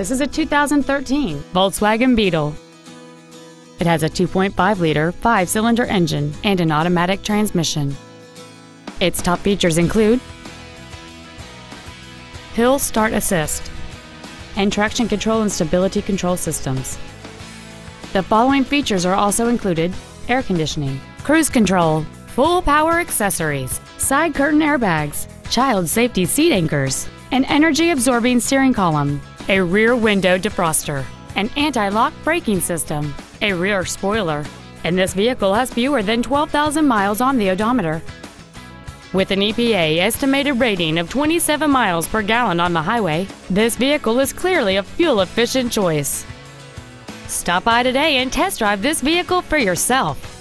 This is a 2013 Volkswagen Beetle. It has a 2.5-liter five-cylinder engine and an automatic transmission. Its top features include Hill Start Assist and traction control and stability control systems. The following features are also included air conditioning, cruise control, full power accessories, side curtain airbags, child safety seat anchors, an energy absorbing steering column, a rear window defroster, an anti lock braking system, a rear spoiler, and this vehicle has fewer than 12,000 miles on the odometer. With an EPA estimated rating of 27 miles per gallon on the highway, this vehicle is clearly a fuel efficient choice. Stop by today and test drive this vehicle for yourself.